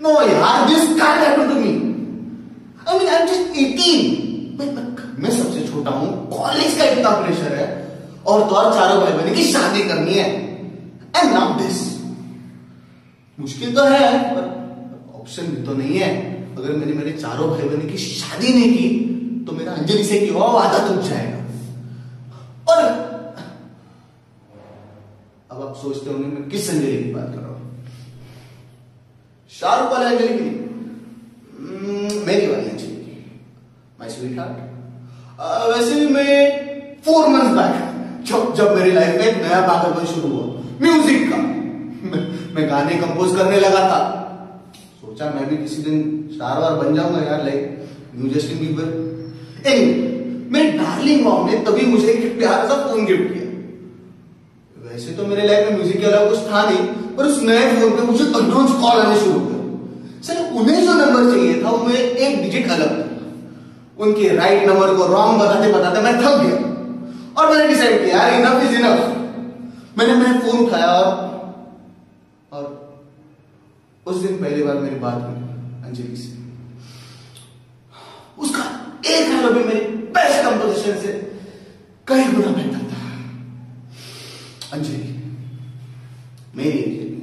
No, यार, this can't happen to me. I mean, I'm just 18. मैं, मैं, सबसे छोटा हूँ। कॉलेज का इतना प्रेशर है। और तो चारों भाई बहन की शादी करनी है। एंड नाउ दिस मुश्किल तो है पर ऑप्शन भी तो नहीं है। अगर मैंने मेरे चारों भाई बहन की शादी नहीं की तो मेरा अंजलि से क्यों वादा टूट जाएगा। और अब आप सोचते होंगे मैं किस अंजलि की बात कर रहा हूँ। शाहरुख वाले अंजलि की नहीं मेरी वाली की माई स्वीट हार्ट वैसे भी मैं फोर मंथ बैक जब जब मेरी लाइफ में एक नया पागलपन शुरू हुआ म्यूज़िक का। मैं, गाने कंपोज करने लगा था। सोचा मैं भी किसी दिन स्टार वार बन जाऊँगा यार like new Justin Bieber anyway मेरे डार्लिंग मॉम ने तभी मुझे एक प्यारा सा फ़ोन गिफ्ट किया। वैसे तो मेरे लाइफ में म्यूज़िक के अलावा कुछ था नहीं पर उस नए फ़ोन पे मुझे अनरोज कॉल आने शुरू हुए। सर, उन्हें जो नंबर चाहिए था उनमें एक डिजिट अलग था। उनके राइट नंबर को रॉन्ग बताते बताते मैं थक गया। और मैंने डिसाइड किया, यार इनफ इज़ इनफ मैंने मैंने फ़ोन उठाया और और उस दिन पहली बार मेरी बात हुई, अंजलि से। उसका एक हेलो भी मेरी बेस्ट कंपोजिशन से कई गुना बेटर meaning